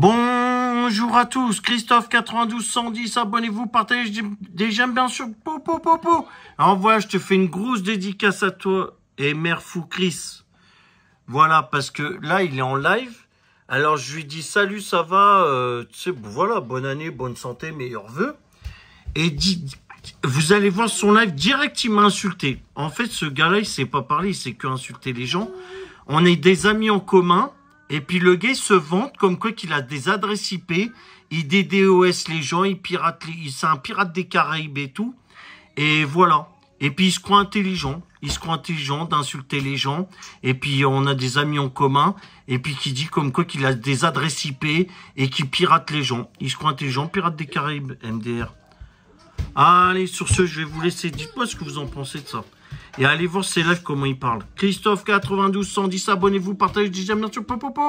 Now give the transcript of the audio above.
Bonjour à tous, Christophe 92 110, abonnez-vous, partagez des j'aime bien sûr. Po, po, po, po. Voilà, je te fais une grosse dédicace à toi et mère fou Chris. Voilà, parce que là, il est en live. Alors je lui dis salut, ça va, euh, tu sais, voilà, bonne année, bonne santé, meilleurs vœux. Et dit, vous allez voir son live direct, il m'a insulté. En fait, ce gars-là, il sait pas parler, il sait que insulter les gens. On est des amis en commun. Et puis le gars se vante comme quoi qu'il a des adresses IP, il DDoS les gens, il pirate, les... c'est un pirate des Caraïbes et tout. Et voilà. Et puis il se croit intelligent, il se croit intelligent d'insulter les gens. Et puis on a des amis en commun. Et puis qui dit comme quoi qu'il a des adresses IP et qui pirate les gens. Il se croit intelligent, pirate des Caraïbes, MDR. Allez, sur ce, je vais vous laisser. Dites-moi ce que vous en pensez de ça. Et allez voir ses lives, comment il parle. Christophe 92 110, abonnez-vous, partagez, j'aime bien sur Popopo.